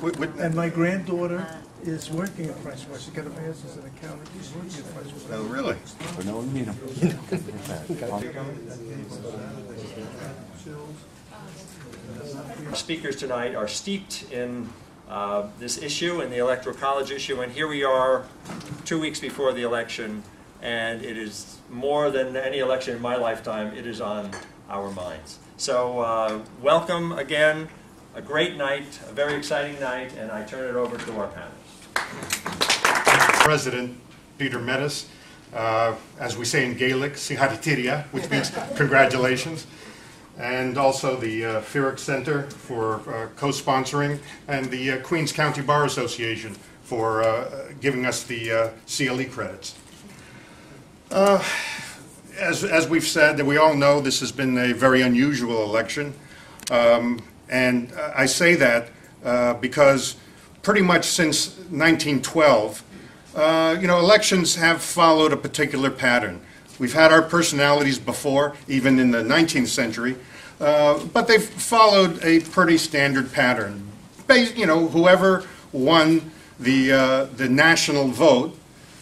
Wi- wi- And my granddaughter is working at Price Waterhouse. She got a master's in accounting. She's working at Price Waterhouse. Oh, really? Our speakers tonight are steeped in uh, this issue and the electoral college issue, and here we are, two weeks before the election, and it is more than any election in my lifetime, it is on our minds. So, uh, welcome again, a great night, a very exciting night, and I turn it over to our panelists. President Peter Metis, uh, as we say in Gaelic, Sihatitiria, which means congratulations. And also the uh, Feerick Center for uh, co-sponsoring, and the uh, Queens County Bar Association for uh, giving us the uh, CLE credits. Uh, As, as we've said, that we all know this has been a very unusual election. Um, And uh, I say that uh, because pretty much since 1912, uh, you know, elections have followed a particular pattern. We've had our personalities before, even in the 19th century, uh, but they've followed a pretty standard pattern. Bas- You know, whoever won the, uh, the national vote,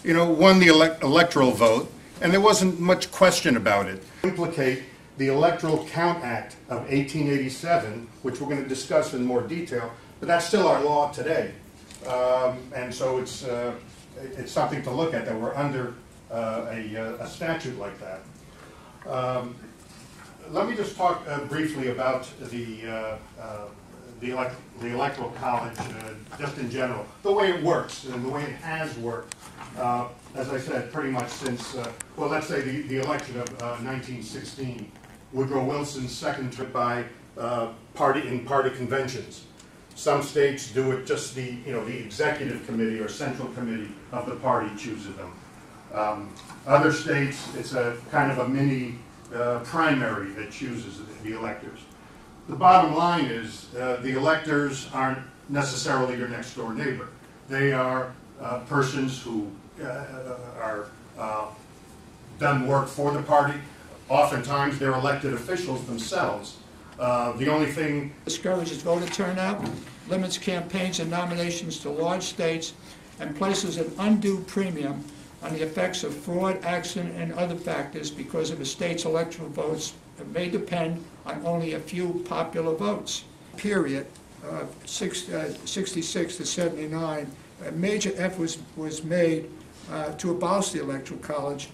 you know, won the elec- electoral vote, and there wasn't much question about it. Implicate the Electoral Count Act of 1887, which we're going to discuss in more detail, but that's still our law today. Um, And so it's, uh, it's something to look at, that we're under uh, a uh, a statute like that. Um, Let me just talk uh, briefly about the, uh, uh, the elec- the electoral college, just in general, the way it works and the way it has worked. As I said, pretty much since, well, let's say the, the election of uh, 1916. Woodrow Wilson's second term by uh, party, in party conventions. Some states do it just the, you know, the executive committee or central committee of the party chooses them. Um, Other states, it's a kind of a mini uh, primary that chooses the electors. The bottom line is, uh, the electors aren't necessarily your next door neighbor. They are uh, persons who uh, are, uh, done work for the party. Oftentimes, they're elected officials themselves. Uh, The only thing discourages voter turnout, limits campaigns and nominations to large states, and places an undue premium on the effects of fraud, accident, and other factors because of a state's electoral votes may depend on only a few popular votes. Period, uh, six- uh, 66 to 79, a major effort was- was made uh, to abolish the electoral college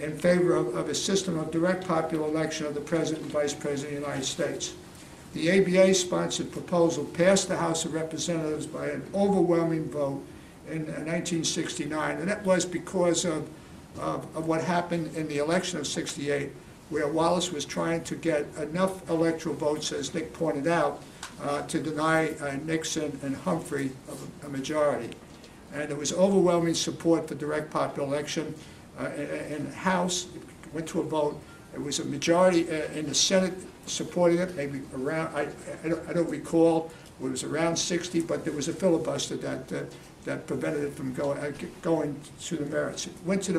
in favor of of a system of direct popular election of the president and vice president of the United States. The ABA-sponsored proposal passed the House of Representatives by an overwhelming vote in uh, 1969, and that was because of, of of what happened in the election of 68, where Wallace was trying to get enough electoral votes, as Nick pointed out, uh, to deny uh, Nixon and Humphrey a- a majority. And there was overwhelming support for direct popular election uh, in in the House, it went to a vote. It was a majority uh, in the Senate supporting it, maybe around, I, I don't- I don't recall, it was around 60, but there was a filibuster that, uh, that prevented it from going, uh, going to the merits. It went to the